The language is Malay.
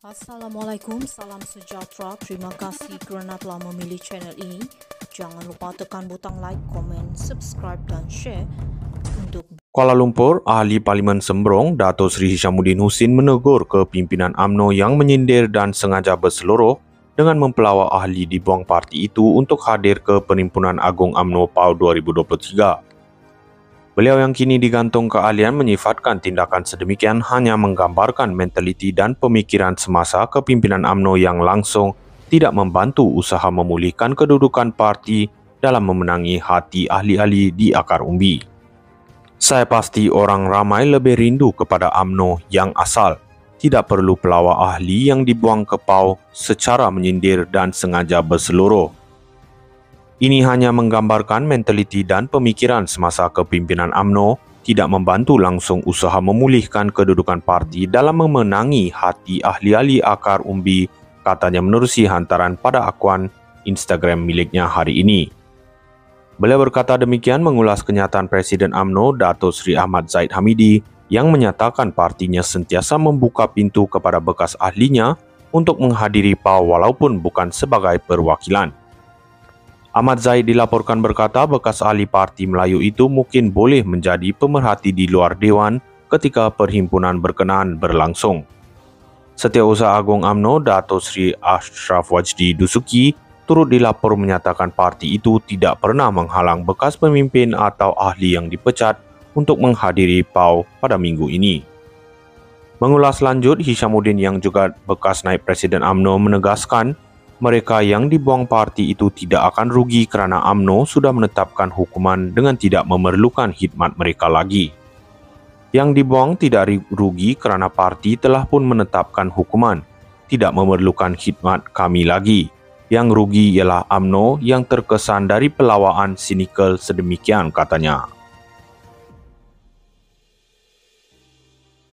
Assalamualaikum, salam sejahtera. Terima kasih kerana telah memilih channel ini. Jangan lupa tekan butang like, komen, subscribe dan share untuk Kuala Lumpur, Ahli Parlimen Sembrong, Dato' Sri Hishamuddin Husin menegur ke pimpinan AMNO yang menyindir dan sengaja berseluruh dengan mempelawak ahli di buang parti itu untuk hadir ke Perimpunan Agung AMNO PAU 2023. Beliau yang kini digantung keahlian menyifatkan tindakan sedemikian hanya menggambarkan mentaliti dan pemikiran semasa kepimpinan AMNO yang langsung tidak membantu usaha memulihkan kedudukan parti dalam memenangi hati ahli-ahli di akar umbi. Saya pasti orang ramai lebih rindu kepada AMNO yang asal, tidak perlu pelawak ahli yang dibuang ke PAU secara menyindir dan sengaja berseluruh. Ini hanya menggambarkan mentaliti dan pemikiran semasa kepimpinan AMNO tidak membantu langsung usaha memulihkan kedudukan parti dalam memenangi hati ahli-ahli akar umbi, katanya menerusi hantaran pada akuan Instagram miliknya hari ini. Beliau berkata demikian mengulas kenyataan Presiden AMNO Dato Sri Ahmad Zaid Hamidi yang menyatakan partinya sentiasa membuka pintu kepada bekas ahlinya untuk menghadiri PAU walaupun bukan sebagai perwakilan. Ahmad Zaid dilaporkan berkata bekas ahli parti Melayu itu mungkin boleh menjadi pemerhati di luar Dewan ketika perhimpunan berkenaan berlangsung. Setiausaha Agung AMNO Dato Sri Ashraf Wajdi Dusuki turut dilapor menyatakan parti itu tidak pernah menghalang bekas pemimpin atau ahli yang dipecat untuk menghadiri PAU pada minggu ini. Mengulas lanjut, Hishamuddin yang juga bekas naib Presiden AMNO menegaskan mereka yang dibuang parti itu tidak akan rugi kerana AMNO sudah menetapkan hukuman dengan tidak memerlukan khidmat mereka lagi. Yang dibuang tidak rugi kerana parti telah pun menetapkan hukuman, tidak memerlukan khidmat kami lagi. Yang rugi ialah AMNO yang terkesan dari pelawaan sinikal sedemikian katanya.